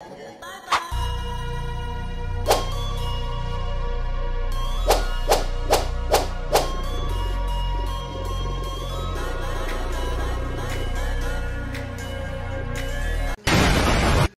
Bye.